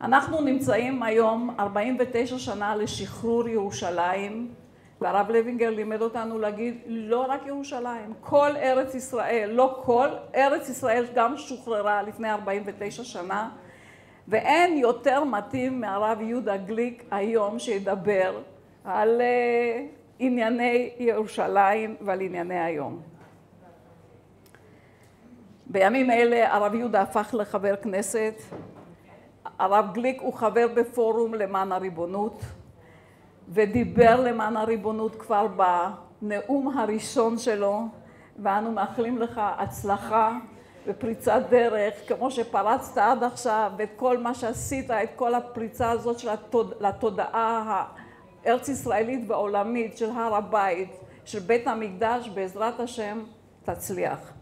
אנחנו נמצאים היום 49 שנה לשחרור ירושלים והרב לוינגר לימד אותנו להגיד לא רק ירושלים, כל ארץ ישראל, לא כל, ארץ ישראל גם שוחררה לפני 49 שנה ואין יותר מתאים מהרב יהודה גליק היום שידבר על ענייני ירושלים ועל ענייני היום. בימים אלה הרב יהודה הפך לחבר כנסת, הרב גליק הוא חבר בפורום למען הריבונות ודיבר למען הריבונות כבר בנאום הראשון שלו ואנו מאחלים לך הצלחה ופריצת דרך כמו שפרצת עד עכשיו ואת כל מה שעשית, את כל הפריצה הזאת של התודעה הארץ ישראלית ועולמית של הר הבית, של בית המקדש, בעזרת השם תצליח.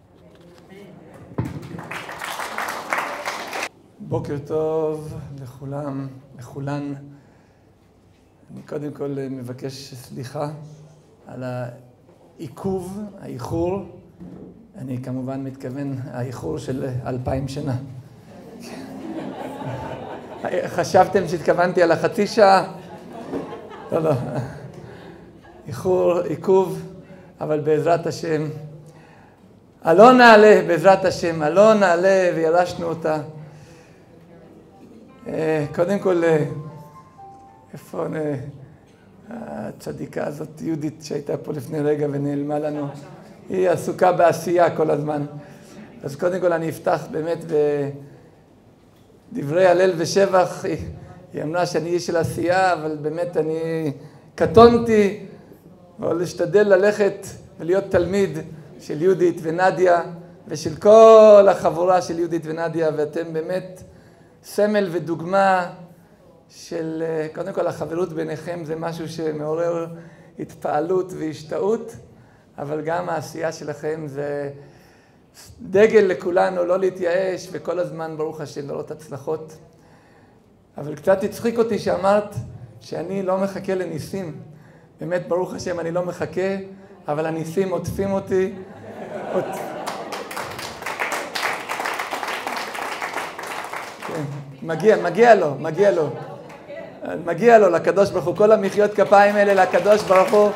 בוקר טוב לכולם, לכולן. אני קודם כל מבקש סליחה על העיכוב, האיחור. אני כמובן מתכוון האיחור של אלפיים שנה. חשבתם שהתכוונתי על החצי שעה? לא, לא. איחור, עיכוב, אבל בעזרת השם. עלו נעלה, בעזרת השם, עלו נעלה וירשנו אותה. קודם כל, איפה הצדיקה הזאת, יהודית, שהייתה פה לפני רגע ונעלמה לנו? היא עסוקה בעשייה כל הזמן. אז קודם כל אני אפתח באמת בדברי הלל ושבח. היא אמרה שאני איש של עשייה, אבל באמת אני קטונתי, אבל להשתדל ללכת ולהיות תלמיד של יהודית ונדיה ושל כל החבורה של יהודית ונדיה, ואתם באמת סמל ודוגמה של, קודם כל החברות ביניכם זה משהו שמעורר התפעלות והשתאות, אבל גם העשייה שלכם זה דגל לכולנו, לא להתייאש וכל הזמן ברוך השם לראות הצלחות. אבל קצת הצחיק אותי שאמרת שאני לא מחכה לניסים. באמת, ברוך השם, אני לא מחכה, אבל הניסים עוטפים אותי. מגיע, מגיע לו, מגיע לו. מגיע לו, לקדוש ברוך הוא. כל המחיאות כפיים האלה לקדוש ברוך הוא.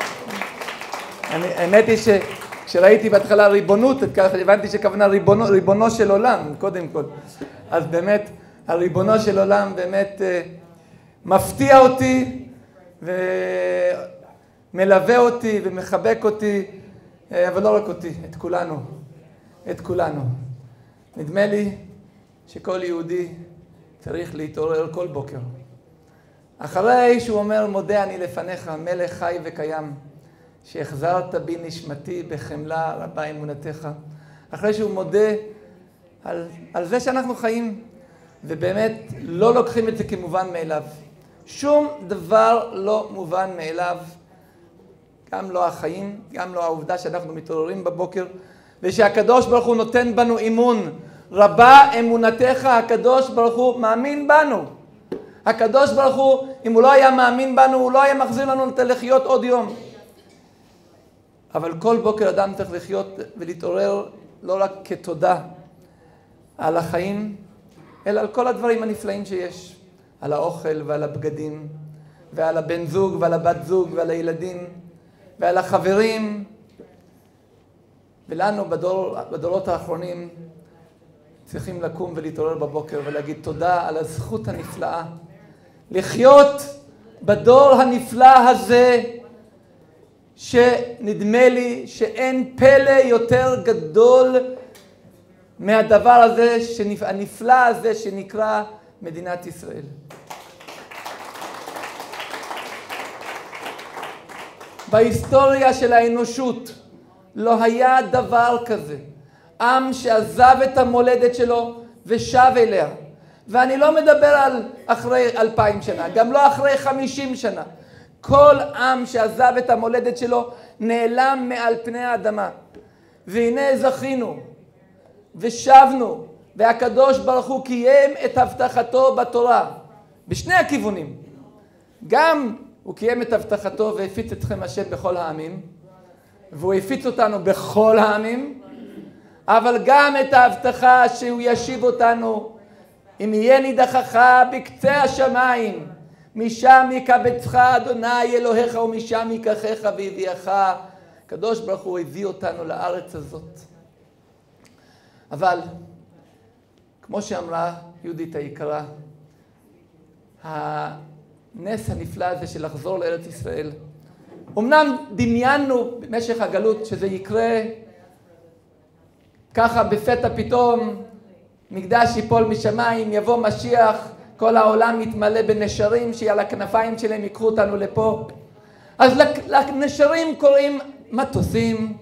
האמת היא שכשראיתי בהתחלה ריבונות, הבנתי שכוונה ריבונו, ריבונו של עולם, קודם כל. אז באמת, הריבונו של עולם באמת מפתיע אותי ומלווה אותי ומחבק אותי, אבל לא רק אותי, את כולנו, את כולנו. נדמה לי שכל יהודי צריך להתעורר כל בוקר. אחרי שהוא אומר, מודה אני לפניך, מלך חי וקיים, שהחזרת בי נשמתי בחמלה רבה אמונתך. אחרי שהוא מודה על, על זה שאנחנו חיים, ובאמת לא לוקחים את זה כמובן מאליו. שום דבר לא מובן מאליו, גם לא החיים, גם לא העובדה שאנחנו מתעוררים בבוקר, ושהקדוש ברוך הוא נותן בנו אמון. רבה אמונתך, הקדוש ברוך הוא מאמין בנו. הקדוש ברוך הוא, אם הוא לא היה מאמין בנו, הוא לא היה מחזיר לנו לחיות עוד יום. אבל כל בוקר אדם צריך לחיות ולהתעורר לא רק כתודה על החיים, אלא על כל הדברים הנפלאים שיש. על האוכל ועל הבגדים, ועל הבן זוג ועל הבת זוג ועל הילדים, ועל החברים. ולנו בדור, בדורות האחרונים צריכים לקום ולהתעורר בבוקר ולהגיד תודה על הזכות הנפלאה לחיות בדור הנפלא הזה שנדמה לי שאין פלא יותר גדול מהדבר הזה, הנפלא הזה שנקרא מדינת ישראל. בהיסטוריה של האנושות לא היה דבר כזה. עם שעזב את המולדת שלו ושב אליה. ואני לא מדבר על אחרי אלפיים שנה, גם לא אחרי חמישים שנה. כל עם שעזב את המולדת שלו נעלם מעל פני האדמה. והנה זכינו ושבנו, והקדוש ברוך הוא קיים את הבטחתו בתורה, בשני הכיוונים. גם הוא קיים את הבטחתו והפיץ אתכם השם בכל העמים, והוא הפיץ אותנו בכל העמים, אבל גם את ההבטחה שהוא ישיב אותנו אם יהיה נידחך בקצה השמיים, משם יקבצך אדוני אלוהיך ומשם ייקחך והביאך. הקדוש ברוך הוא הביא אותנו לארץ הזאת. אבל, כמו שאמרה יהודית היקרה, הנס הנפלא הזה של לחזור לארץ ישראל, אמנם דמיינו במשך הגלות שזה יקרה ככה בפתע פתאום, מקדש ייפול משמיים, יבוא משיח, כל העולם יתמלא בנשרים שעל הכנפיים שלהם ייקחו אותנו לפה. אז לנשרים קוראים מטוסים,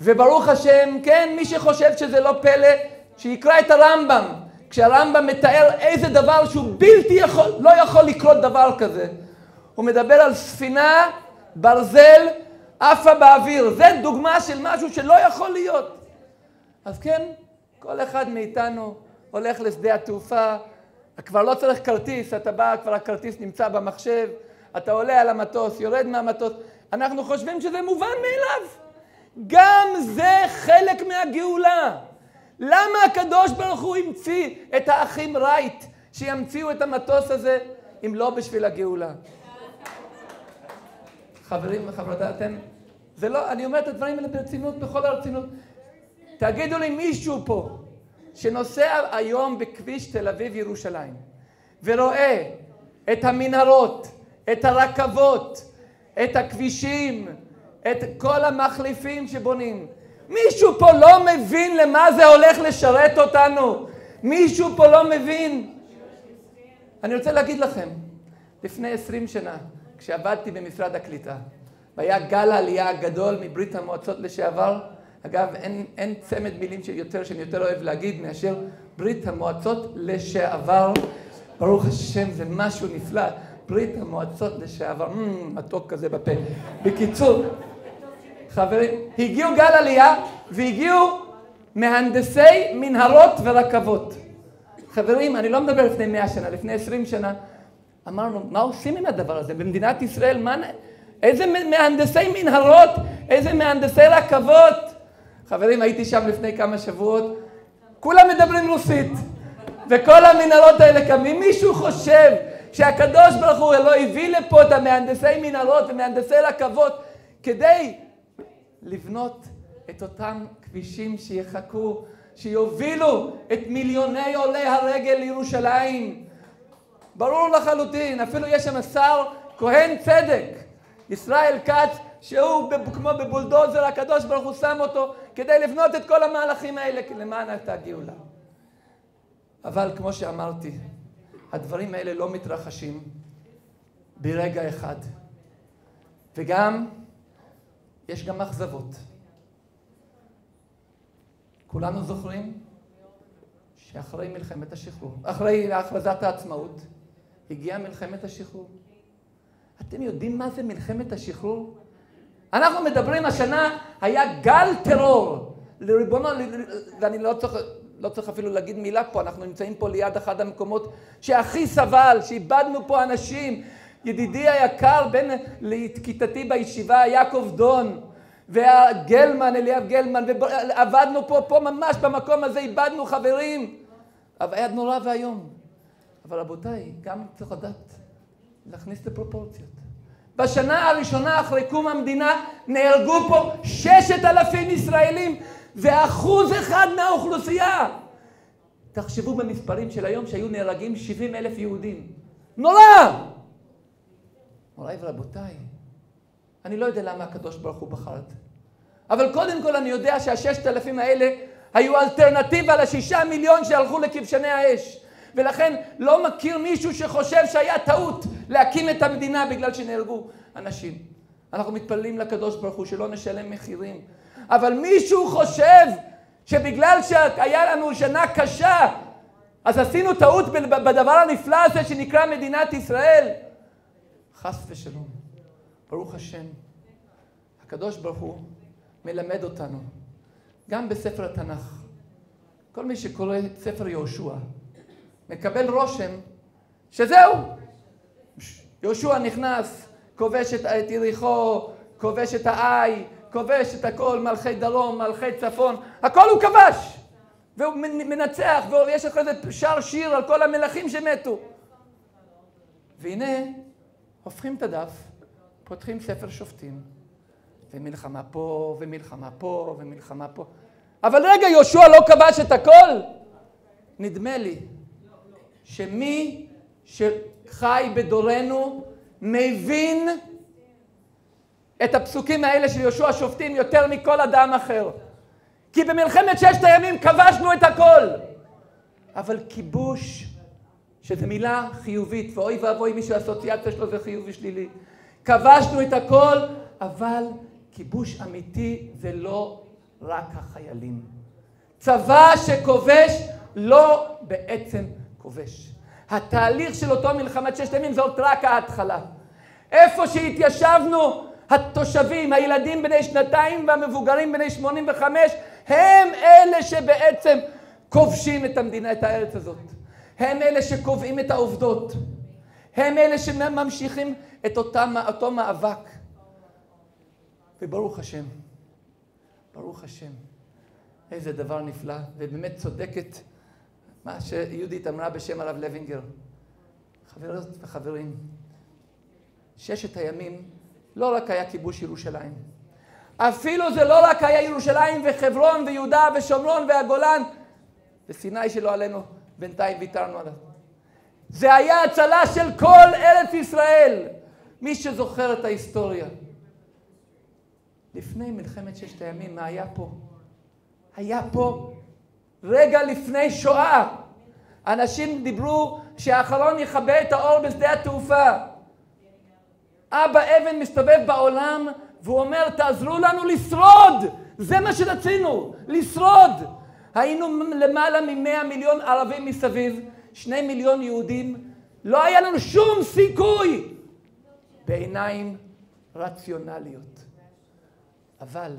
וברוך השם, כן, מי שחושב שזה לא פלא, שיקרא את הרמב"ם. כשהרמב"ם מתאר איזה דבר שהוא בלתי יכול, לא יכול לקרות דבר כזה. הוא מדבר על ספינה, ברזל, עפה באוויר. זה דוגמה של משהו שלא יכול להיות. אז כן, כל אחד מאיתנו הולך לשדה התעופה, כבר לא צריך כרטיס, אתה בא, כבר הכרטיס נמצא במחשב, אתה עולה על המטוס, יורד מהמטוס. אנחנו חושבים שזה מובן מאליו. גם זה חלק מהגאולה. למה הקדוש ברוך הוא המציא את האחים רייט שימציאו את המטוס הזה, אם לא בשביל הגאולה? חברים וחברותיי, אתם... זה לא, אני אומר את הדברים האלה ברצינות, בכל הרצינות. תגידו לי מישהו פה שנוסע היום בכביש תל אביב ירושלים ורואה את המנהרות, את הרכבות, את הכבישים, את כל המחליפים שבונים. מישהו פה לא מבין למה זה הולך לשרת אותנו? מישהו פה לא מבין? אני רוצה להגיד לכם, לפני עשרים שנה, כשעבדתי במשרד הקליטה, והיה גל העלייה הגדול מברית המועצות לשעבר, אגב, אין, אין צמד מילים שיותר, שאני יותר אוהב להגיד מאשר ברית המועצות לשעבר. ברוך השם, זה משהו נפלא. ברית המועצות לשעבר, mm, מתוק כזה בפה. בקיצור, חברים, הגיעו גל עלייה והגיעו מהנדסי מנהרות ורכבות. חברים, אני לא מדבר לפני מאה שנה, לפני עשרים שנה. אמרנו, מה עושים עם הדבר הזה? במדינת ישראל, מה... איזה מהנדסי מנהרות, איזה מהנדסי רכבות. חברים, הייתי שם לפני כמה שבועות, כולם מדברים רוסית, וכל המנהרות האלה קמים. מישהו חושב שהקדוש ברוך הוא לא הביא לפה את המהנדסי מנהרות ומהנדסי רכבות כדי לבנות את אותם כבישים שיחכו, שיובילו את מיליוני עולי הרגל לירושלים. ברור לחלוטין, אפילו יש שם שר כהן צדק, ישראל כץ, שהוא כמו בבולדוזר, הקדוש ברוך הוא שם אותו כדי לבנות את כל המהלכים האלה למען הייתה גאולה. אבל כמו שאמרתי, הדברים האלה לא מתרחשים ברגע אחד. וגם, יש גם אכזבות. כולנו זוכרים שאחרי מלחמת השחרור, אחרי הכרזת העצמאות, הגיעה מלחמת השחרור. אתם יודעים מה זה מלחמת השחרור? אנחנו מדברים, השנה היה גל טרור. לריבונו, ואני לא צריך, לא צריך אפילו להגיד מילה פה, אנחנו נמצאים פה ליד אחד המקומות שהכי סבל, שאיבדנו פה אנשים. ידידי היקר, בן לכיתתי בישיבה, יעקב דון, והגלמן, אליאב גלמן, ועבדנו פה, פה ממש במקום הזה, איבדנו חברים. אבל היה נורא ואיום. אבל רבותיי, גם צריך לדעת להכניס את הפרופורציות. בשנה הראשונה אחרי קום המדינה נהרגו פה ששת אלפים ישראלים, זה אחוז אחד מהאוכלוסייה. תחשבו במספרים של היום שהיו נהרגים 70 אלף יהודים. נורא! מוריי ורבותיי, אני לא יודע למה הקדוש ברוך הוא בחר את זה. אבל קודם כל אני יודע שהששת אלפים האלה היו אלטרנטיבה לשישה מיליון שהלכו לכבשני האש. ולכן לא מכיר מישהו שחושב שהיה טעות להקים את המדינה בגלל שנהרגו אנשים. אנחנו מתפללים לקדוש ברוך הוא שלא נשלם מחירים. אבל מישהו חושב שבגלל שהיה לנו שנה קשה, אז עשינו טעות בדבר הנפלא הזה שנקרא מדינת ישראל? חס ושלום. ברוך השם. הקדוש ברוך הוא מלמד אותנו, גם בספר התנ"ך. כל מי שקורא את ספר יהושע, מקבל רושם שזהו, יהושע נכנס, כובש את יריחו, כובש את העי, כובש את הכל, מלכי דרום, מלכי צפון, הכל הוא כבש. והוא מנצח, ויש אחרי זה שר שיר על כל המלכים שמתו. והנה, הופכים את הדף, פותחים ספר שופטים, ומלחמה פה, ומלחמה פה, ומלחמה פה. אבל רגע, יהושע לא כבש את הכל? נדמה לי שמי שחי בדורנו מבין את הפסוקים האלה של יהושע שופטים יותר מכל אדם אחר. כי במלחמת ששת הימים כבשנו את הכל. אבל כיבוש, שזו מילה חיובית, ואוי ואבוי מי שהאסוציאציה שלו זה חיובי שלילי. כבשנו את הכל, אבל כיבוש אמיתי זה לא רק החיילים. צבא שכובש לא בעצם כובש. התהליך של אותו מלחמת ששת הימים זאת רק ההתחלה. איפה שהתיישבנו, התושבים, הילדים בני שנתיים והמבוגרים בני שמונים וחמש, הם אלה שבעצם כובשים את המדינה, את הארץ הזאת. הם אלה שקובעים את העובדות. הם אלה שממשיכים את אותם, אותו מאבק. וברוך השם, ברוך השם, איזה דבר נפלא, ובאמת צודקת מה שיהודית אמרה בשם הרב לוינגר. חברות וחברים, ששת הימים לא רק היה כיבוש ירושלים, אפילו זה לא רק היה ירושלים וחברון ויהודה ושומרון והגולן וסיני שלא עלינו, בינתיים ויתרנו עליו. זה היה הצלה של כל ארץ ישראל, מי שזוכר את ההיסטוריה. לפני מלחמת ששת הימים, מה היה פה? היה פה רגע לפני שואה. אנשים דיברו שהאחרון יכבה את האור בשדה התעופה. אבא אבן מסתובב בעולם והוא אומר, תעזרו לנו לשרוד! זה מה שרצינו, לשרוד! היינו למעלה ממאה מיליון ערבים מסביב, שני מיליון יהודים, לא היה לנו שום סיכוי בעיניים רציונליות. אבל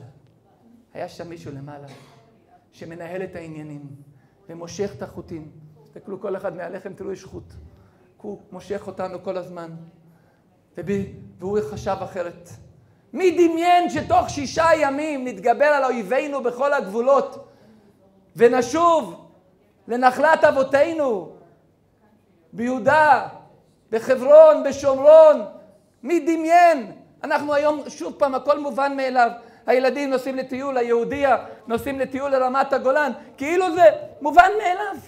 היה שם מישהו למעלה שמנהל את העניינים ומושך את החוטים. תסתכלו כל אחד מהלחם, תראו יש חוט. הוא מושך אותנו כל הזמן. והוא חשב אחרת. מי דמיין שתוך שישה ימים נתגבר על אויבינו בכל הגבולות ונשוב לנחלת אבותינו ביהודה, בחברון, בשומרון? מי דמיין? אנחנו היום, שוב פעם, הכל מובן מאליו. הילדים נוסעים לטיול, היהודיה נוסעים לטיול לרמת הגולן, כאילו זה מובן מאליו.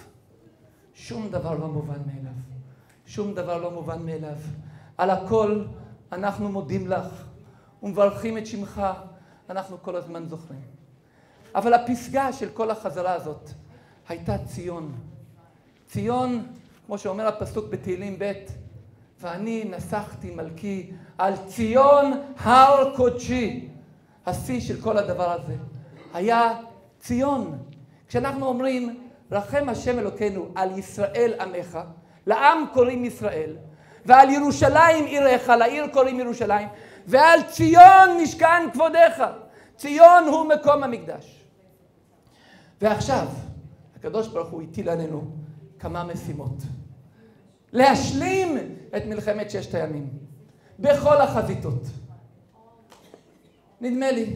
שום דבר לא מובן מאליו. שום דבר לא מובן מאליו. על הכל אנחנו מודים לך ומברכים את שמך, אנחנו כל הזמן זוכרים. אבל הפסגה של כל החזרה הזאת הייתה ציון. ציון, כמו שאומר הפסוק בתהילים ב', ואני נסחתי מלכי על ציון הר קודשי. השיא של כל הדבר הזה היה ציון. כשאנחנו אומרים, רחם השם אלוקינו על ישראל עמך, לעם קוראים ישראל, ועל ירושלים עירך, לעיר קוראים ירושלים, ועל ציון משכן כבודך. ציון הוא מקום המקדש. ועכשיו, הקדוש ברוך הוא הטיל עלינו כמה משימות. להשלים את מלחמת ששת הימים, בכל החזיתות. נדמה לי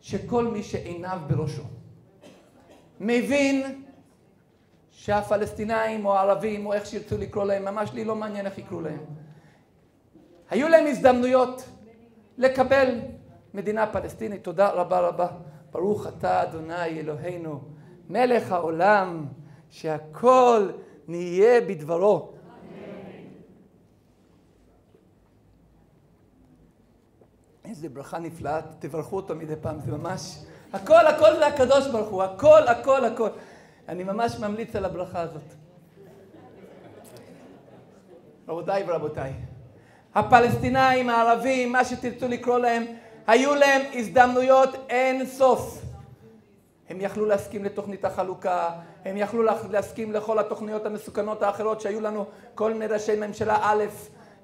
שכל מי שעיניו בראשו מבין שהפלסטינאים או הערבים או איך שירצו לקרוא להם, ממש לי לא מעניין איך יקראו להם. היו להם הזדמנויות לקבל מדינה פלסטינית, תודה רבה רבה. ברוך אתה אדוני אלוהינו, מלך העולם, שהכל נהיה בדברו. איזה ברכה נפלאה, תברכו אותו מדי פעם, זה ממש... הכל, הכל זה הקדוש ברוך הוא, הכל, הכל, הכל. אני ממש ממליץ על הברכה הזאת. רבותיי ורבותיי, הפלסטינאים, הערבים, מה שתרצו לקרוא להם, היו להם הזדמנויות אין סוף. הם יכלו להסכים לתוכנית החלוקה, הם יכלו להסכים לכל התוכניות המסוכנות האחרות שהיו לנו, כל מיני ראשי ממשלה א',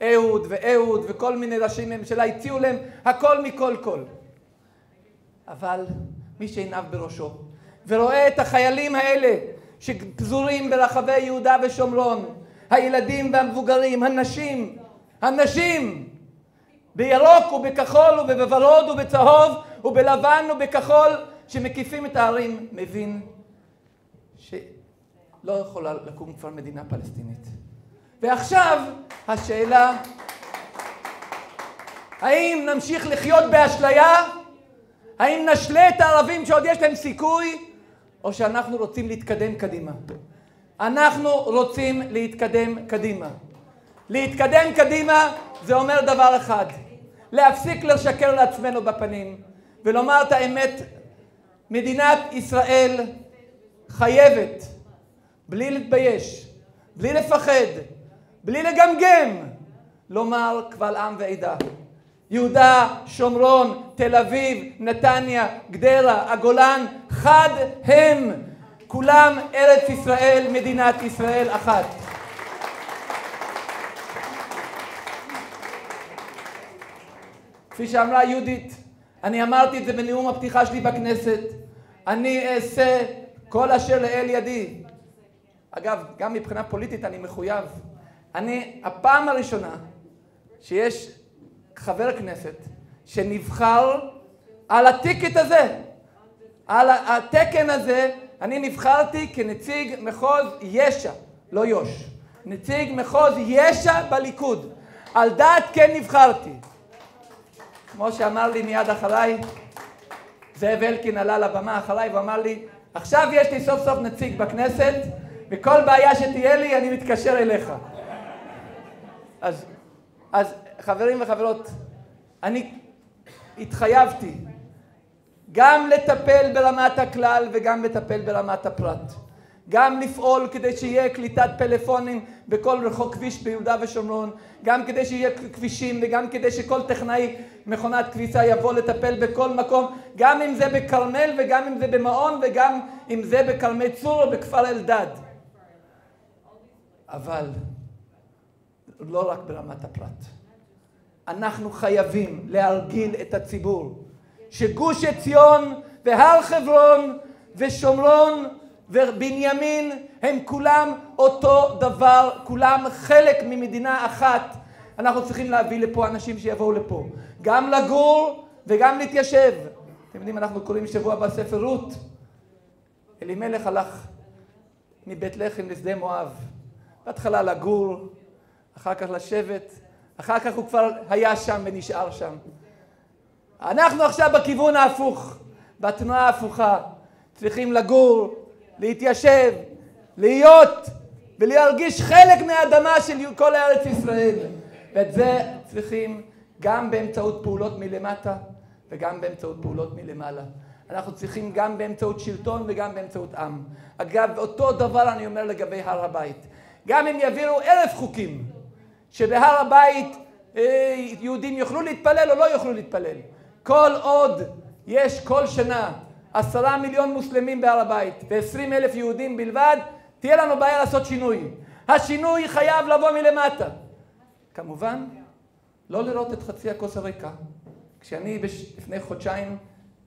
אהוד ואהוד וכל מיני ראשי ממשלה, הציעו להם הכל מכל כל. אבל מי שעיניו בראשו ורואה את החיילים האלה שפזורים ברחבי יהודה ושומרון, הילדים והמבוגרים, הנשים, הנשים, בירוק ובכחול ובוורוד ובצהוב ובלבן ובכחול, שמקיפים את הערים, מבין שלא יכולה לקום כבר מדינה פלסטינית. ועכשיו השאלה, האם נמשיך לחיות באשליה? האם נשלה את הערבים שעוד יש להם סיכוי? או שאנחנו רוצים להתקדם קדימה? אנחנו רוצים להתקדם קדימה. להתקדם קדימה זה אומר דבר אחד, להפסיק לשקר לעצמנו בפנים ולומר את האמת, מדינת ישראל חייבת, בלי להתבייש, בלי לפחד, בלי לגמגם, לומר קבל עם ועדה. יהודה, שומרון, תל אביב, נתניה, גדרה, הגולן, חד הם. כולם ארץ ישראל, מדינת ישראל אחת. כפי שאמרה יהודית, אני אמרתי את זה בנאום הפתיחה שלי בכנסת, אני אעשה כל אשר לאל ידי. אגב, גם מבחינה פוליטית אני מחויב. אני, הפעם הראשונה שיש חבר כנסת שנבחר על הטיקט הזה, על התקן הזה, אני נבחרתי כנציג מחוז יש"ע, לא יו"ש, נציג מחוז יש"ע בליכוד. על דעת כן נבחרתי. כמו שאמר לי מיד אחריי, זאב אלקין עלה לבמה אחריי ואמר לי, עכשיו יש לי סוף סוף נציג בכנסת, וכל בעיה שתהיה לי אני מתקשר אליך. אז, אז חברים וחברות, אני התחייבתי גם לטפל ברמת הכלל וגם לטפל ברמת הפרט. גם לפעול כדי שיהיה קליטת פלאפונים בכל רחוק כביש ביהודה ושומרון, גם כדי שיהיה כבישים וגם כדי שכל טכנאי מכונת כביסה יבוא לטפל בכל מקום, גם אם זה בכרמל וגם אם זה במעון וגם אם זה בכרמי צור או בכפר אלדד. אבל לא רק ברמת הפרט. אנחנו חייבים להרגיל את הציבור שגוש עציון והר חברון ושומרון ובנימין הם כולם אותו דבר, כולם חלק ממדינה אחת. אנחנו צריכים להביא לפה אנשים שיבואו לפה, גם לגור וגם להתיישב. אתם יודעים, אנחנו קוראים שבוע בספר רות. אלימלך הלך מבית לחם לשדה מואב. בהתחלה לגור, אחר כך לשבת, אחר כך הוא כבר היה שם ונשאר שם. אנחנו עכשיו בכיוון ההפוך, בתנועה ההפוכה. צריכים לגור, להתיישב, להיות ולהרגיש חלק מהאדמה של כל ארץ ישראל. ואת זה צריכים גם באמצעות פעולות מלמטה וגם באמצעות פעולות מלמעלה. אנחנו צריכים גם באמצעות שלטון וגם באמצעות עם. אגב, אותו דבר אני אומר לגבי הר הבית. גם אם יעבירו אלף חוקים שבהר הבית אה, יהודים יוכלו להתפלל או לא יוכלו להתפלל. כל עוד יש כל שנה עשרה מיליון מוסלמים בהר הבית ועשרים אלף יהודים בלבד, תהיה לנו בעיה לעשות שינוי. השינוי חייב לבוא מלמטה. כמובן, לא לראות את חצי הכוס הריקה. כשאני בש... לפני חודשיים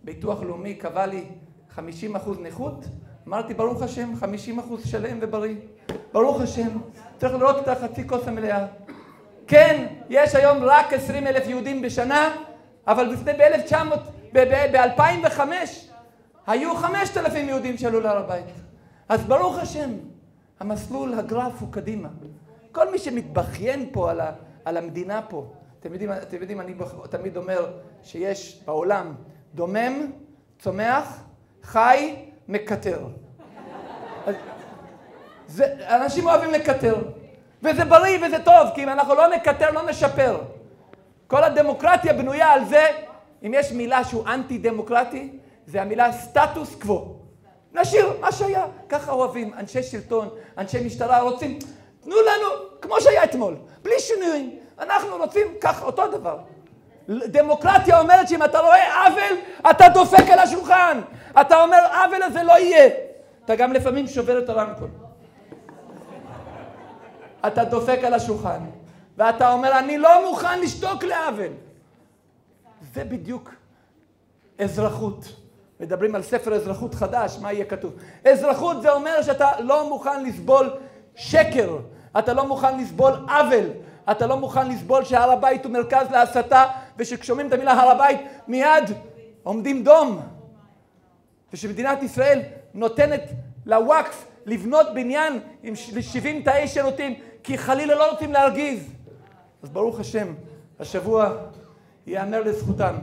ביטוח לאומי קבע לי 50 אחוז נכות, אמרתי ברוך השם 50 אחוז שלם ובריא. ברוך השם, צריך לראות את החצי כוס המלאה. כן, יש היום רק 20 אלף יהודים בשנה, אבל לפני ב-1900, ב-2005, היו 5,000 יהודים שעלו להר הבית. אז ברוך השם, המסלול, הגרף הוא קדימה. כל מי שמתבכיין פה על, ה, על המדינה פה, אתם יודעים, אתם יודעים, אני תמיד אומר שיש בעולם דומם, צומח, חי, מקטר. זה, אנשים אוהבים לקטר, וזה בריא וזה טוב, כי אם אנחנו לא נקטר, לא נשפר. כל הדמוקרטיה בנויה על זה, אם יש מילה שהוא אנטי דמוקרטי, זה המילה סטטוס קוו. נשאיר מה שהיה, ככה אוהבים אנשי שלטון, אנשי משטרה רוצים, תנו לנו כמו שהיה אתמול, בלי שינויים. אנחנו רוצים ככה, אותו דבר. דמוקרטיה אומרת שאם אתה רואה עוול, אתה דופק על השולחן. אתה אומר, עוול הזה לא יהיה. אתה גם לפעמים שובר את הרמקול. אתה דופק על השולחן. ואתה אומר, אני לא מוכן לשתוק לעוול. זה בדיוק אזרחות. מדברים על ספר אזרחות חדש, מה יהיה כתוב? אזרחות זה אומר שאתה לא מוכן לסבול שקר, אתה לא מוכן לסבול עוול, אתה לא מוכן לסבול שהר הבית הוא מרכז להסתה, ושכשומעים את המילה הר הבית מיד עומדים דום. ושמדינת ישראל נותנת לוואקף לבנות בניין עם 70 תאי שירותים, כי חלילה לא רוצים להרגיז. אז ברוך השם, השבוע ייאמר לזכותם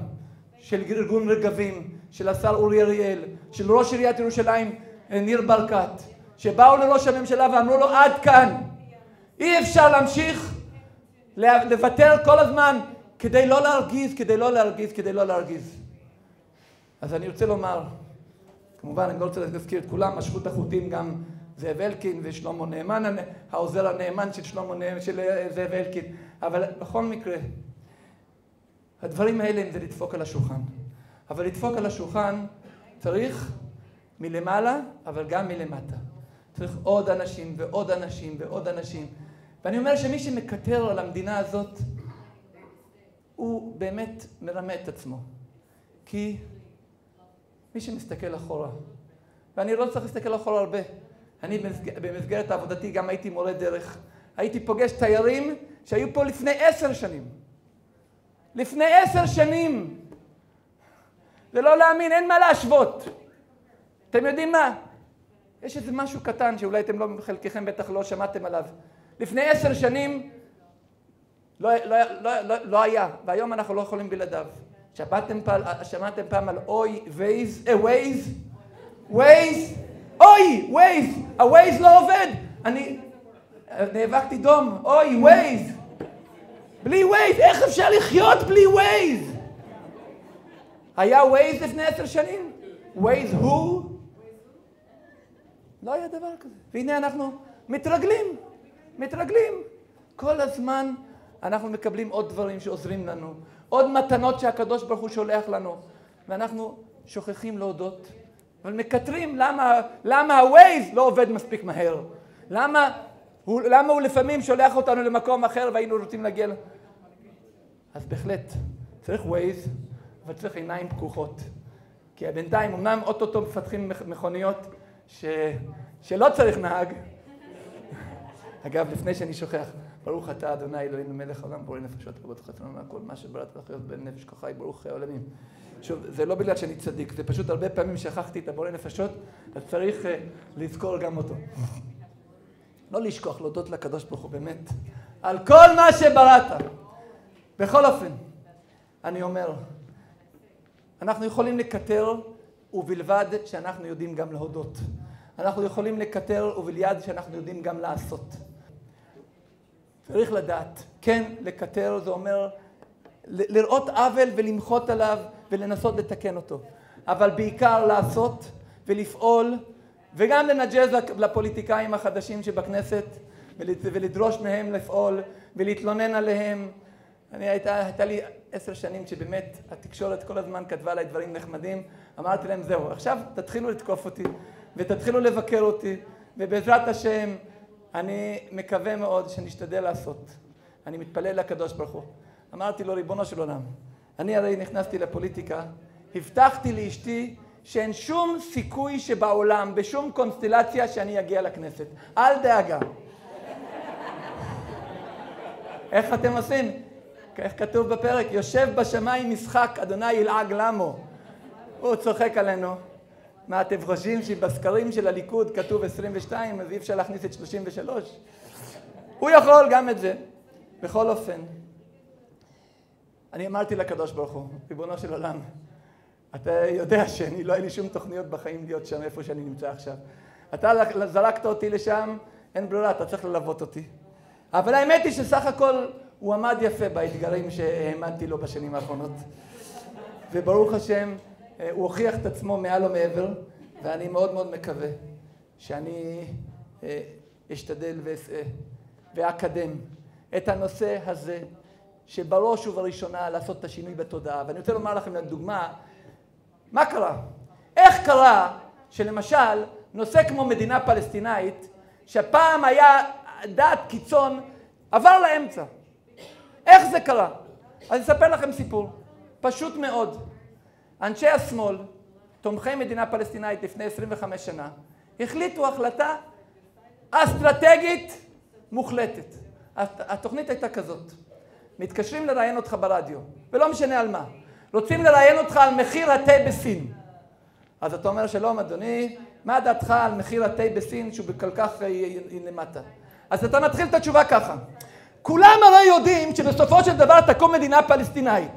של ארגון רגבים, של השר אורי אריאל, של ראש עיריית ירושלים ניר ברקת, שבאו לראש הממשלה ואמרו לו עד כאן, אי אפשר להמשיך לוותר כל הזמן כדי לא להרגיז, כדי לא להרגיז, כדי לא להרגיז. אז אני רוצה לומר, כמובן אני לא רוצה להזכיר את כולם, משכו את החוטים גם זאב אלקין ושלמה נאמן, העוזר הנאמן של שלמה נאמן, של אה, זאב אלקין, אבל בכל מקרה, הדברים האלה זה לדפוק על השולחן. אבל לדפוק על השולחן צריך מלמעלה, אבל גם מלמטה. צריך עוד אנשים ועוד אנשים ועוד אנשים. ואני אומר שמי שמקטר על המדינה הזאת, הוא באמת מרמה את עצמו. כי מי שמסתכל אחורה, ואני לא צריך להסתכל אחורה הרבה, אני במסגרת עבודתי גם הייתי מורה דרך, הייתי פוגש תיירים שהיו פה לפני עשר שנים. לפני עשר שנים. זה לא להאמין, אין מה להשוות. אתם יודעים מה? יש איזה משהו קטן שאולי אתם לא, חלקכם בטח לא שמעתם עליו. לפני עשר שנים לא, לא, לא, לא, לא היה, והיום אנחנו לא יכולים בלעדיו. שמעתם פעם, שמעתם פעם על אוי וייז, אה וייז? וייז? אוי, וייז! הווייז לא עובד! אני נאבקתי דום, אוי, וייז! בלי וייז, איך אפשר לחיות בלי וייז? היה וייז לפני עשר שנים? Waze הוא? לא היה דבר כזה. והנה אנחנו מתרגלים, מתרגלים. כל הזמן אנחנו מקבלים עוד דברים שעוזרים לנו, עוד מתנות שהקדוש ברוך הוא שולח לנו, ואנחנו שוכחים להודות, אבל מקטרים למה, למה ה-Waze לא עובד מספיק מהר, למה הוא, למה הוא לפעמים שולח אותנו למקום אחר והיינו רוצים להגיע... אז בהחלט, צריך Waze, אבל צריך עיניים פקוחות. כי בינתיים, אמנם אוטוטו מפתחים מכוניות ש... שלא צריך נהג. אגב, לפני שאני שוכח, ברוך אתה אדוני אלוהינו מלך העולם בורא נפשות רבות חסרנו מהכל מה שבראת לחיות בין נפש כוחי ברוך העולמים. שוב, זה לא בגלל שאני צדיק, זה פשוט הרבה פעמים שכחתי את הבורא נפשות, אז צריך uh, לזכור גם אותו. לא לשכוח, להודות לקדוש ברוך הוא באמת, על כל מה שבראת. בכל אופן, אני אומר, אנחנו יכולים לקטר ובלבד שאנחנו יודעים גם להודות. אנחנו יכולים לקטר ובליד שאנחנו יודעים גם לעשות. צריך לדעת, כן, לקטר זה אומר לראות עוול ולמחות עליו ולנסות לתקן אותו, אבל בעיקר לעשות ולפעול וגם לנג'ז לפוליטיקאים החדשים שבכנסת ולדרוש מהם לפעול ולהתלונן עליהם. אני הייתה, הייתה לי עשר שנים שבאמת התקשורת כל הזמן כתבה עליי דברים נחמדים, אמרתי להם זהו, עכשיו תתחילו לתקוף אותי ותתחילו לבקר אותי ובעזרת השם אני מקווה מאוד שנשתדל לעשות. אני מתפלל לקדוש ברוך הוא. אמרתי לו, ריבונו של עולם, אני הרי נכנסתי לפוליטיקה, הבטחתי לאשתי שאין שום סיכוי שבעולם, בשום קונסטלציה, שאני אגיע לכנסת. אל דאגה. איך אתם עושים? איך כתוב בפרק? יושב בשמיים משחק, אדוני ילעג למו. הוא צוחק עלינו. מה אתם חושבים שבסקרים של הליכוד כתוב 22 אז אי אפשר להכניס את 33? הוא יכול גם את זה. בכל אופן, אני אמרתי לקדוש ברוך הוא, ריבונו של עולם, אתה יודע שאני לא היה לי שום תוכניות בחיים להיות שם איפה שאני נמצא עכשיו. אתה זרקת אותי לשם, אין ברירה, אתה צריך ללוות אותי. אבל האמת היא שסך הכל הוא עמד יפה באתגרים שהאמנתי לו בשנים האחרונות. וברוך השם, אה, הוא הוכיח את עצמו מעל ומעבר, ואני מאוד מאוד מקווה שאני אה, אשתדל ואסעה ואקדם את הנושא הזה, שבראש ובראשונה לעשות את השינוי בתודעה. ואני רוצה לומר לכם לדוגמה, מה קרה? איך קרה שלמשל נושא כמו מדינה פלסטינאית, שפעם היה דעת קיצון, עבר לאמצע. איך זה קרה? אז אני אספר לכם סיפור, פשוט מאוד. אנשי השמאל, תומכי מדינה פלסטינאית לפני 25 שנה, החליטו החלטה אסטרטגית מוחלטת. התוכנית הייתה כזאת, מתקשרים לראיין אותך ברדיו, ולא משנה על מה, רוצים לראיין אותך על מחיר התה בסין. אז אתה אומר, שלום אדוני, מה דעתך על מחיר התה בסין שהוא כל כך אה, למטה? אז אתה מתחיל את התשובה ככה. כולם הרי יודעים שבסופו של דבר תקום מדינה פלסטינאית.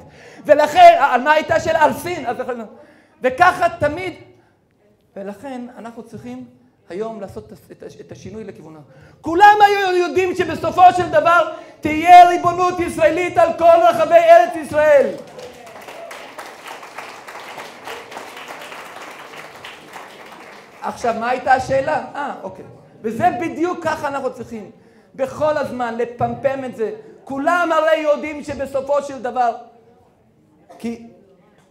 ולכן, על מה הייתה שאלה? על סין. אז, וככה תמיד, ולכן אנחנו צריכים היום לעשות את השינוי לכיוונה. כולם היו יודעים שבסופו של דבר תהיה ריבונות ישראלית על כל רחבי ארץ ישראל. עכשיו, מה הייתה השאלה? אה, אוקיי. וזה בדיוק ככה אנחנו צריכים. בכל הזמן לפמפם את זה. כולם הרי יודעים שבסופו של דבר... כי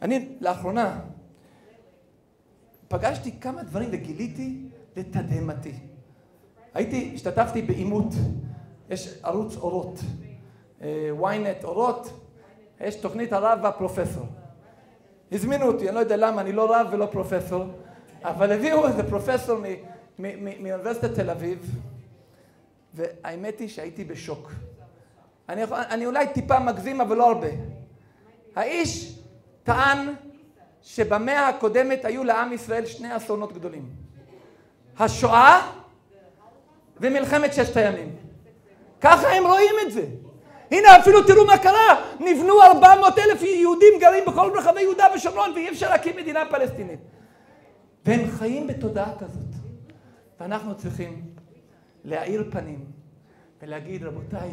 אני לאחרונה פגשתי כמה דברים וגיליתי לתדהמתי. הייתי, השתתפתי בעימות, יש ערוץ אורות, אה, ynet אורות, יש תוכנית הרב והפרופסור. הזמינו אותי, אני לא יודע למה, אני לא רב ולא פרופסור, אבל הביאו איזה פרופסור מאוניברסיטת תל אביב, והאמת היא שהייתי בשוק. אני, אני אולי טיפה מגזים, אבל לא הרבה. האיש טען שבמאה הקודמת היו לעם ישראל שני אסונות גדולים. השואה ומלחמת ששת הימים. ככה הם רואים את זה. הנה אפילו תראו מה קרה, נבנו 400 אלף יהודים גרים בכל רחבי יהודה ושומרון ואי אפשר להקים מדינה פלסטינית. והם חיים בתודעה כזאת. ואנחנו צריכים להאיר פנים ולהגיד רבותיי,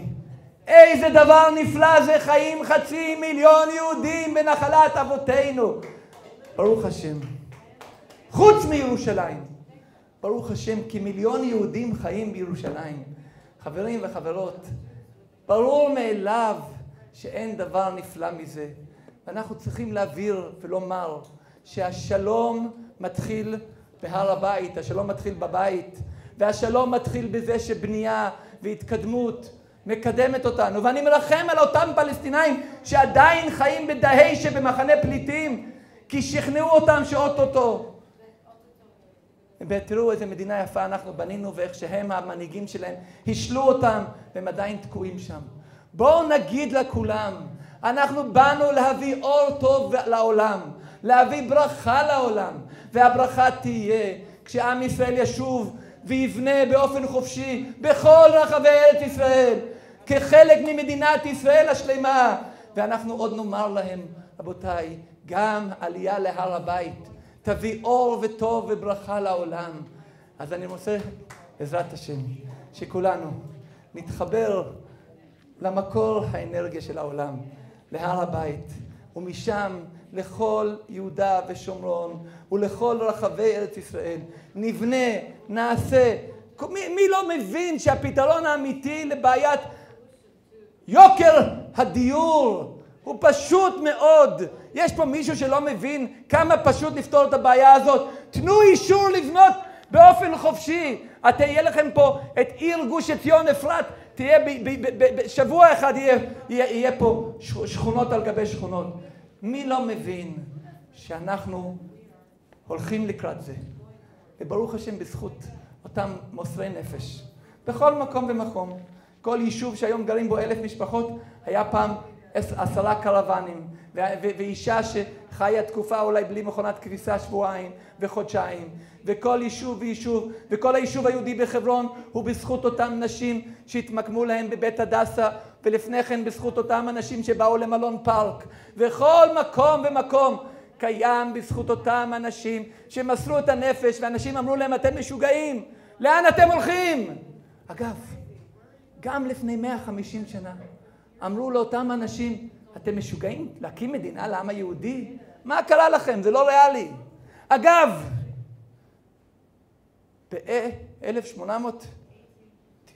איזה דבר נפלא זה חיים חצי מיליון יהודים בנחלת אבותינו. ברוך השם. חוץ מירושלים. ברוך השם, כמיליון יהודים חיים בירושלים. חברים וחברות, ברור מאליו שאין דבר נפלא מזה. ואנחנו צריכים להבהיר ולומר שהשלום מתחיל בהר הבית, השלום מתחיל בבית, והשלום מתחיל בזה שבנייה והתקדמות מקדמת אותנו. ואני מרחם על אותם פלסטינאים שעדיין חיים בדהיישה במחנה פליטים, כי שכנעו אותם שאו-טו-טו. ותראו איזה מדינה יפה אנחנו בנינו ואיך שהם המנהיגים שלהם השלו אותם והם עדיין תקועים שם. בואו נגיד לכולם, אנחנו באנו להביא אור טוב לעולם, להביא ברכה לעולם, והברכה תהיה כשעם ישראל ישוב ויבנה באופן חופשי בכל רחבי ארץ ישראל, כחלק ממדינת ישראל השלמה. ואנחנו עוד נאמר להם, רבותיי, גם עלייה להר הבית תביא אור וטוב וברכה לעולם. אז אני רוצה, בעזרת השם, שכולנו נתחבר למקור האנרגיה של העולם, להר הבית, ומשם לכל יהודה ושומרון ולכל רחבי ארץ ישראל. נבנה, נעשה. מי, מי לא מבין שהפתרון האמיתי לבעיית יוקר הדיור הוא פשוט מאוד. יש פה מישהו שלא מבין כמה פשוט לפתור את הבעיה הזאת. תנו אישור לבנות באופן חופשי. תהיה לכם פה את עיר גוש עציון אפרת, תהיה בשבוע אחד יהיה, יהיה, יהיה פה שכונות על גבי שכונות. מי לא מבין שאנחנו הולכים לקראת זה? וברוך השם בזכות אותם מוסרי נפש. בכל מקום ומקום. כל יישוב שהיום גרים בו אלף משפחות, היה פעם עשרה קרוונים, ואישה שחיה תקופה אולי בלי מכונת כביסה שבועיים וחודשיים, וכל יישוב ויישוב, וכל היישוב היהודי בחברון הוא בזכות אותם נשים שהתמקמו להם בבית הדסה, ולפני כן בזכות אותם אנשים שבאו למלון פארק, וכל מקום ומקום קיים בזכות אותם אנשים שמסרו את הנפש, ואנשים אמרו להם אתם משוגעים, לאן אתם הולכים? אגב, גם לפני 150 שנה אמרו לאותם אנשים, אתם משוגעים להקים מדינה לעם היהודי? מה קרה לכם? זה לא ריאלי. אגב, ב-1800,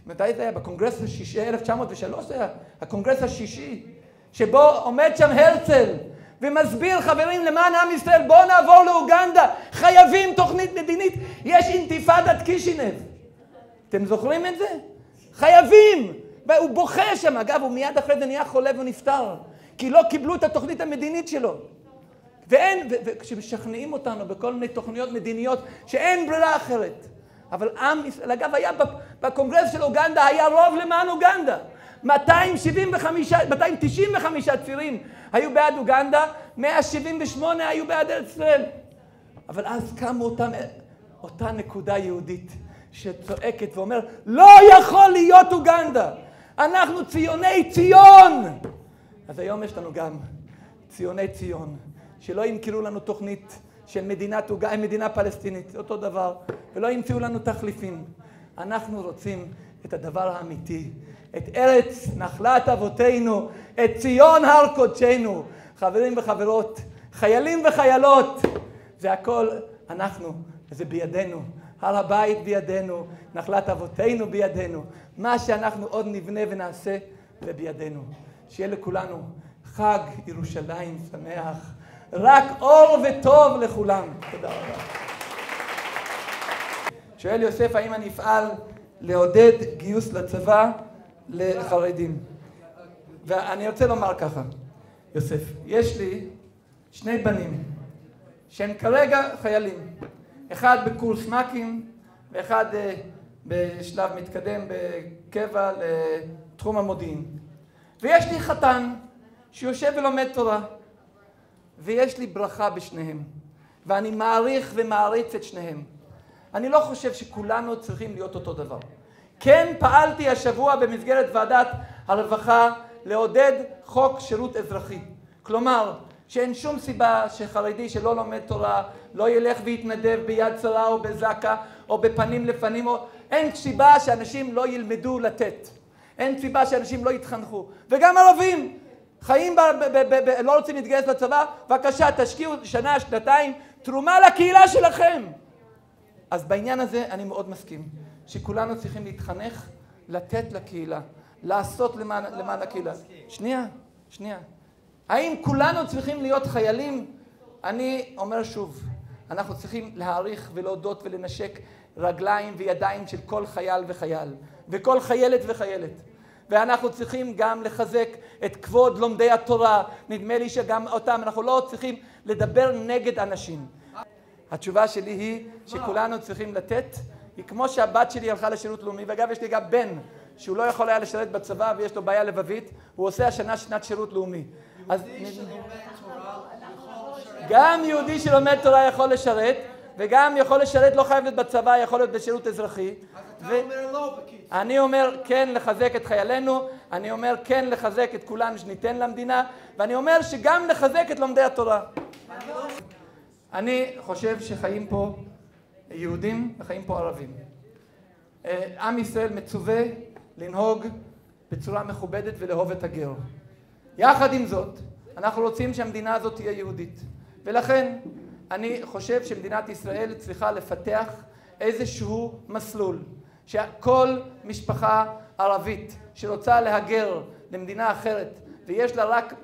מתי זה היה? בקונגרס השישי, 1903 זה היה, הקונגרס השישי, שבו עומד שם הרצל ומסביר, חברים, למען עם ישראל, בואו נעבור לאוגנדה, חייבים תוכנית מדינית, יש אינתיפאדת קישינב. אתם זוכרים את זה? חייבים! והוא בוכה שם, אגב, הוא מיד אחרי זה נהיה חולה ונפטר, כי לא קיבלו את התוכנית המדינית שלו. ואין, וכשמשכנעים אותנו בכל מיני תוכניות מדיניות שאין ברירה אחרת. אבל עם ישראל, אגב, היה בקונגרס של אוגנדה, היה רוב למען אוגנדה. 275, 295 צירים היו בעד אוגנדה, 178 היו בעד ארץ ישראל. אבל אז קמו אותם, אותה נקודה יהודית שצועקת ואומר, לא יכול להיות אוגנדה, אנחנו ציוני ציון! אז היום יש לנו גם ציוני ציון, שלא ימכרו לנו תוכנית של מדינת אוגנדה, מדינה פלסטינית, אותו דבר, ולא ימצאו לנו תחליפים. אנחנו רוצים את הדבר האמיתי, את ארץ נחלת אבותינו, את ציון הר קודשנו. חברים וחברות, חיילים וחיילות, זה הכל אנחנו, זה בידינו. הר הבית בידינו, נחלת אבותינו בידינו. מה שאנחנו עוד נבנה ונעשה, זה בידינו. שיהיה לכולנו חג ירושלים שמח, רק אור וטוב לכולם. תודה רבה. שואל יוסף, האם אני אפעל לעודד גיוס לצבא לחרדים? ואני רוצה לומר ככה, יוסף, יש לי שני בנים שהם כרגע חיילים, אחד בקורס מ"כים ואחד אה, בשלב מתקדם בקבע לתחום המודיעין. ויש לי חתן שיושב ולומד תורה, ויש לי ברכה בשניהם, ואני מעריך ומעריץ את שניהם. אני לא חושב שכולנו צריכים להיות אותו דבר. כן פעלתי השבוע במסגרת ועדת הרווחה לעודד חוק שירות אזרחי. כלומר, שאין שום סיבה שחרדי שלא לומד תורה לא ילך ויתנדב ביד שרה או בזק"א או בפנים לפנים או... אין סיבה שאנשים לא ילמדו לתת. אין סיבה שאנשים לא יתחנכו. וגם ערבים חיים, ב, ב, ב, ב, לא רוצים להתגייס לצבא, בבקשה תשקיעו שנה, שנתיים, תרומה לקהילה שלכם. אז בעניין הזה אני מאוד מסכים, שכולנו צריכים להתחנך, לתת לקהילה, לעשות למען, למען הקהילה. שנייה, שנייה. האם כולנו צריכים להיות חיילים? אני אומר שוב, אנחנו צריכים להעריך ולהודות ולנשק רגליים וידיים של כל חייל וחייל, וכל חיילת וחיילת. ואנחנו צריכים גם לחזק את כבוד לומדי התורה. נדמה לי שגם אותם, אנחנו לא צריכים לדבר נגד אנשים. התשובה שלי היא שכולנו צריכים לתת, היא כמו שהבת שלי הלכה לשירות לאומי, ואגב יש לי גם בן שהוא לא יכול היה לשרת בצבא ויש לו בעיה לבבית, הוא עושה השנה שנת שירות לאומי. אז גם יהודי שלומד תורה יכול לשרת, וגם יכול לשרת, לא חייב להיות בצבא, יכול להיות בשירות אזרחי. אני אומר כן לחזק את חיילינו, אני אומר כן לחזק את כולנו שניתן למדינה, ואני אומר שגם לחזק את לומדי התורה. אני חושב שחיים פה יהודים וחיים פה ערבים. אה, עם ישראל מצווה לנהוג בצורה מכובדת ולאהוב את הגר. יחד עם זאת, אנחנו רוצים שהמדינה הזאת תהיה יהודית. ולכן אני חושב שמדינת ישראל צריכה לפתח איזשהו מסלול שכל משפחה ערבית שרוצה להגר למדינה אחרת ויש לה רק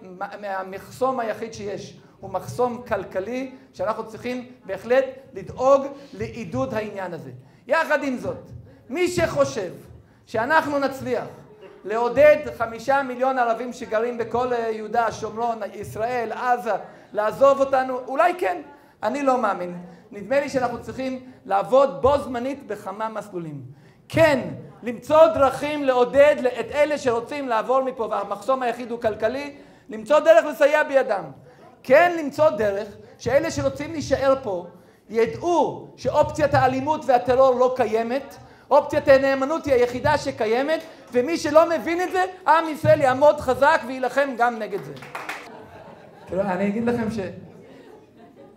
המחסום היחיד שיש הוא מחסום כלכלי שאנחנו צריכים בהחלט לדאוג לעידוד העניין הזה. יחד עם זאת, מי שחושב שאנחנו נצליח לעודד חמישה מיליון ערבים שגרים בכל יהודה, שומרון, ישראל, עזה, לעזוב אותנו, אולי כן, אני לא מאמין. נדמה לי שאנחנו צריכים לעבוד בו זמנית בכמה מסלולים. כן, למצוא דרכים לעודד את אלה שרוצים לעבור מפה, והמחסום היחיד הוא כלכלי, למצוא דרך לסייע בידם. כן למצוא דרך שאלה שרוצים להישאר פה ידעו שאופציית האלימות והטרור לא קיימת, אופציית הנאמנות היא היחידה שקיימת, ומי שלא מבין את זה, עם ישראל יעמוד חזק ויילחם גם נגד זה. אני אגיד לכם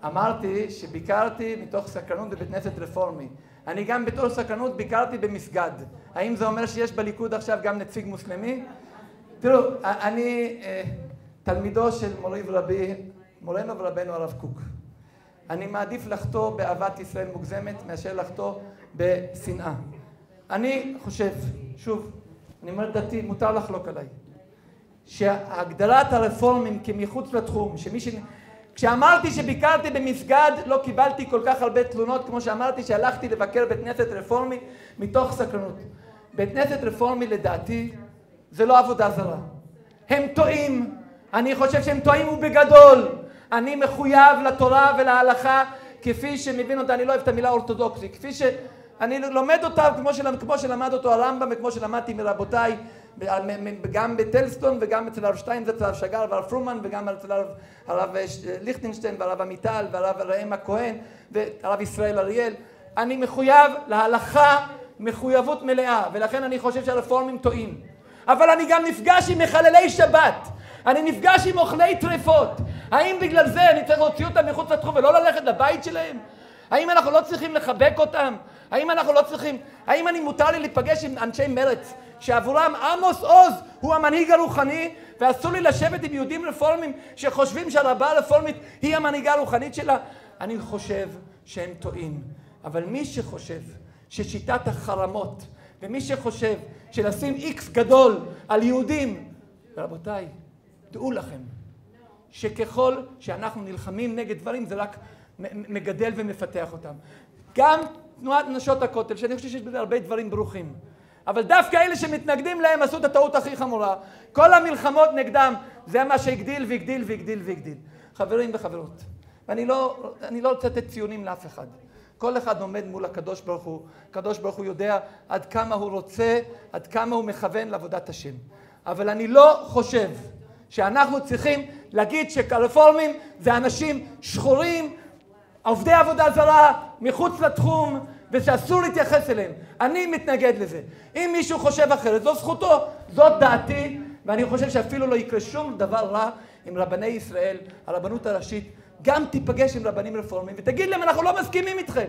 שאמרתי שביקרתי מתוך סקרנות בבית כנסת רפורמי. אני גם בתור סקרנות ביקרתי במסגד. האם זה אומר שיש בליכוד עכשיו גם נציג מוסלמי? תראו, אני אה, תלמידו של מורי ורבי, מורנו ורבנו הרב קוק. אני מעדיף לחטוא באהבת ישראל מוגזמת מאשר לחטוא בשנאה. אני חושב, שוב, אני אומר דתי, מותר לחלוק עליי, שהגדרת הרפורמים כמחוץ לתחום, שמי ש... כשאמרתי שביקרתי במסגד לא קיבלתי כל כך הרבה תלונות כמו שאמרתי שהלכתי לבקר בית כנסת רפורמי מתוך סקרנות. בית כנסת רפורמי לדעתי זה לא עבודה זרה. הם טועים, אני חושב שהם טועים ובגדול. אני מחויב לתורה ולהלכה כפי שמבין אותה, אני לא אוהב את המילה אורתודוקסי, כפי שאני לומד אותה כמו, של, כמו שלמד אותו הרמב"ם וכמו שלמדתי מרבותיי גם בטלסטון וגם אצל הרב שטיינזרץ, אצל הרב שגר והרב פרומן וגם אצל הרב, הרב ליכטנשטיין והרב עמיטל והרב ראם הכהן והרב ישראל אריאל. אני מחויב להלכה מחויבות מלאה, ולכן אני חושב שהרפורמים טועים. אבל אני גם נפגש עם מחללי שבת, אני נפגש עם אוכלי טרפות. האם בגלל זה אני צריך להוציא אותם מחוץ לתחום ולא ללכת לבית שלהם? האם אנחנו לא צריכים לחבק אותם? האם אנחנו לא צריכים... האם אני מותר לי להיפגש עם אנשי מרץ שעבורם עמוס עוז הוא המנהיג הרוחני ואסור לי לשבת עם יהודים רפורמים שחושבים שהרבה הרפורמית היא המנהיגה הרוחנית שלה? אני חושב שהם טועים. אבל מי שחושב ששיטת החרמות ומי שחושב שלשים איקס גדול על יהודים, רבותיי, דעו לכם שככל שאנחנו נלחמים נגד דברים זה רק מגדל ומפתח אותם. גם תנועת נשות הכותל, שאני חושב שיש בזה הרבה דברים ברוכים, אבל דווקא אלה שמתנגדים להם עשו את הטעות הכי חמורה. כל המלחמות נגדם, זה מה שהגדיל והגדיל והגדיל והגדיל. חברים וחברות, ואני לא, לא רוצה לתת ציונים לאף אחד. כל אחד עומד מול הקדוש ברוך הוא, הקדוש ברוך הוא יודע עד כמה הוא רוצה, עד כמה הוא מכוון לעבודת השם. אבל אני לא חושב שאנחנו צריכים להגיד שכרפורמים זה אנשים שחורים, עובדי עבודה זרה, מחוץ לתחום, ושאסור להתייחס אליהם. אני מתנגד לזה. אם מישהו חושב אחרת, זו זכותו, זאת דעתי, ואני חושב שאפילו לא יקרה שום דבר רע עם רבני ישראל, הרבנות הראשית, גם תיפגש עם רבנים רפורמיים ותגיד להם, אנחנו לא מסכימים איתכם.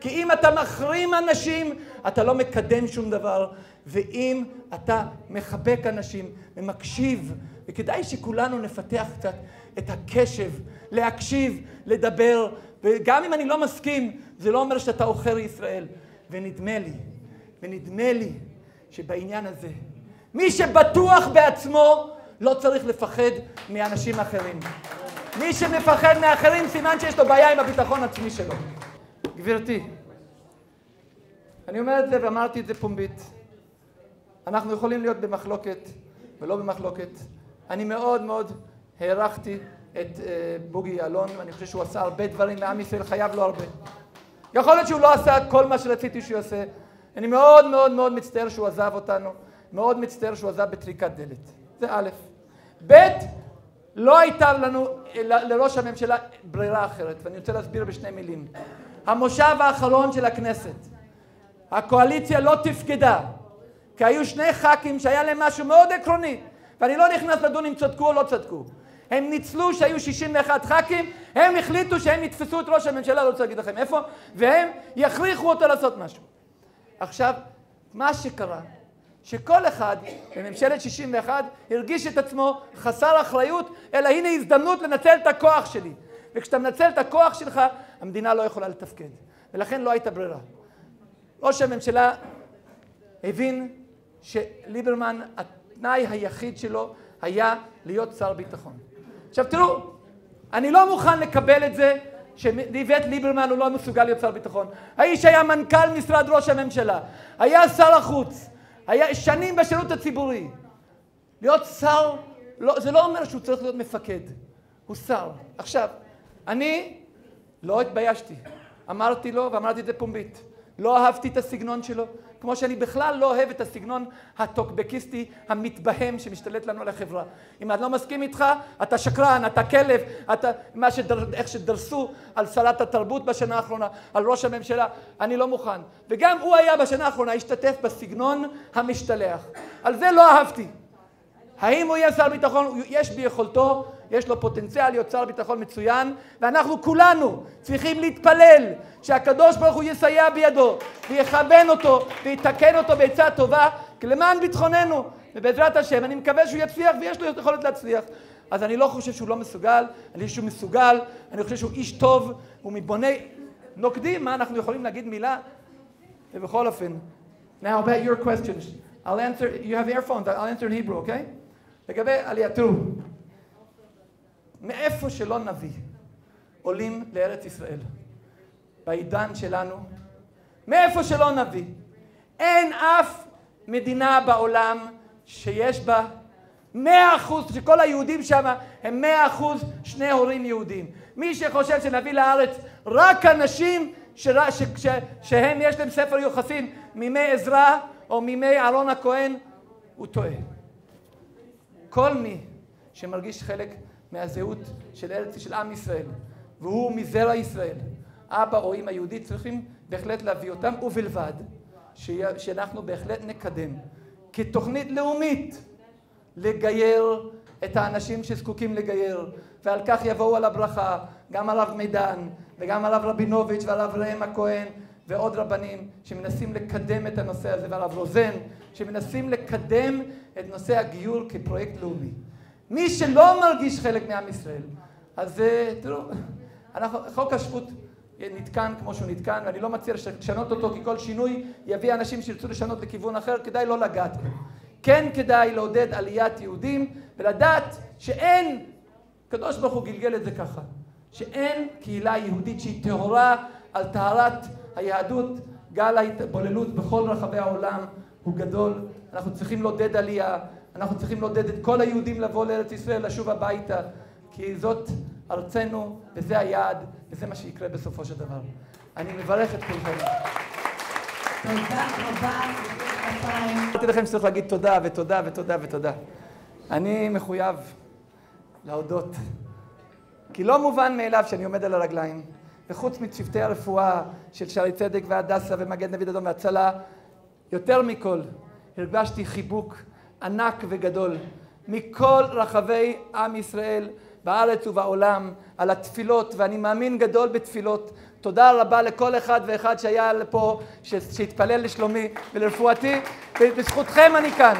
כי אם אתה מחרים אנשים, אתה לא מקדם שום דבר, ואם אתה מחבק אנשים ומקשיב, וכדאי שכולנו נפתח קצת את הקשב, להקשיב, לדבר, וגם אם אני לא מסכים, זה לא אומר שאתה עוכר ישראל. ונדמה לי, ונדמה לי שבעניין הזה, מי שבטוח בעצמו לא צריך לפחד מאנשים אחרים. מי שמפחד מאחרים, סימן שיש לו בעיה עם הביטחון העצמי שלו. גברתי, אני אומר את זה ואמרתי את זה פומבית. אנחנו יכולים להיות במחלוקת ולא במחלוקת. אני מאוד מאוד הערכתי את uh, בוגי יעלון, ואני חושב שהוא עשה הרבה דברים לעם ישראל, חייב לו הרבה. יכול להיות שהוא לא עשה את כל מה שרציתי שהוא יעשה. אני מאוד מאוד מאוד מצטער שהוא עזב אותנו, מאוד מצטער שהוא עזב בטריקת דלת. זה א', ב', לא הייתה לנו, לראש הממשלה, ברירה אחרת, ואני רוצה להסביר בשני מילים. המושב האחרון של הכנסת, הקואליציה לא תפקדה, כי היו שני ח"כים שהיה להם משהו מאוד עקרוני, ואני לא נכנס לדון אם צדקו או לא צדקו. הם ניצלו שהיו 61 ח"כים, הם החליטו שהם יתפסו את ראש הממשלה, לא רוצה להגיד לכם איפה, והם יכריחו אותו לעשות משהו. עכשיו, מה שקרה, שכל אחד בממשלת 61 הרגיש את עצמו חסר אחריות, אלא הנה הזדמנות לנצל את הכוח שלי. וכשאתה מנצל את הכוח שלך, המדינה לא יכולה לתפקד. ולכן לא הייתה ברירה. ראש הממשלה הבין שליברמן, התנאי היחיד שלו היה להיות שר ביטחון. עכשיו תראו, אני לא מוכן לקבל את זה שאיווט ליברמן הוא לא מסוגל להיות שר ביטחון. האיש היה מנכ"ל משרד ראש הממשלה, היה שר החוץ, היה שנים בשירות הציבורי. להיות שר, לא, זה לא אומר שהוא צריך להיות מפקד, הוא שר. עכשיו, אני לא התביישתי, אמרתי לו ואמרתי את זה פומבית. לא אהבתי את הסגנון שלו, כמו שאני בכלל לא אוהב את הסגנון הטוקבקיסטי המתבהם שמשתלט לנו על החברה. אם אני לא מסכים איתך, אתה שקרן, אתה כלב, אתה, מה שדר, איך שדרסו על שרת התרבות בשנה האחרונה, על ראש הממשלה, אני לא מוכן. וגם הוא היה בשנה האחרונה, השתתף בסגנון המשתלח. על זה לא אהבתי. האם הוא יהיה שר ביטחון? יש ביכולתו, יש לו פוטנציאל להיות שר ביטחון מצוין, ואנחנו כולנו צריכים להתפלל שהקדוש ברוך הוא יסייע בידו, ויכוון אותו, ויתקן אותו בעצה טובה, למען ביטחוננו. ובעזרת השם, אני מקווה שהוא יצליח, ויש לו יכולת להצליח. אז אני לא חושב שהוא לא מסוגל, אני חושב שהוא מסוגל, אני חושב שהוא איש טוב, הוא מבוני נוקדים, מה אנחנו יכולים להגיד מילה? ובכל אופן, now about your questions. I'll answer, you have earphones, I'll answer in Hebrew, okay? לגבי עלייה, תראו, מאיפה שלא נביא, עולים לארץ ישראל. בעידן שלנו, מאיפה שלא נביא. אין אף מדינה בעולם שיש בה מאה אחוז, שכל היהודים שם הם מאה אחוז שני הורים יהודים. מי שחושב שנביא לארץ רק אנשים שר, ש, ש, שהם יש להם ספר יוחסין מימי עזרא או מימי אהרון הכהן, הוא טועה. כל מי שמרגיש חלק מהזהות של ארץ, של עם ישראל, והוא מזרע ישראל, אבא או אמא יהודית, צריכים בהחלט להביא אותם, ובלבד שאנחנו בהחלט נקדם. כתוכנית לאומית לגייר את האנשים שזקוקים לגייר, ועל כך יבואו על הברכה גם הרב מידן וגם הרב רבינוביץ' והרב ראם הכהן ועוד רבנים שמנסים לקדם את הנושא הזה, והרב רוזן, שמנסים לקדם את נושא הגיור כפרויקט לאומי. מי שלא מרגיש חלק מעם ישראל, אז אה, תראו, אנחנו, חוק השבות נתקן כמו שהוא נתקן, ואני לא מציע לשנות אותו, כי כל שינוי יביא אנשים שירצו לשנות לכיוון אחר, כדאי לא לגעת בו. כן כדאי לעודד עליית יהודים, ולדעת שאין, הקדוש ברוך הוא גלגל את זה ככה, שאין קהילה יהודית שהיא טהורה על טהרת היהדות, גל ההתבוללות בכל רחבי העולם הוא גדול, אנחנו צריכים לעודד עלייה, אנחנו צריכים לעודד את כל היהודים לבוא לארץ ישראל, לשוב הביתה, כי זאת ארצנו וזה היעד וזה מה שיקרה בסופו של דבר. אני מברך את כולכם. תודה רבה. אמרתי לכם שצריך להגיד תודה ותודה ותודה ותודה. אני מחויב להודות, כי לא מובן מאליו שאני עומד על הרגליים, וחוץ מצוותי הרפואה של שערי צדק והדסה ומגן דוד אדום והצלה, יותר מכל הרגשתי חיבוק ענק וגדול מכל רחבי עם ישראל בארץ ובעולם על התפילות, ואני מאמין גדול בתפילות. תודה רבה לכל אחד ואחד שהיה פה, שהתפלל לשלומי ולרפואתי, ובזכותכם אני כאן.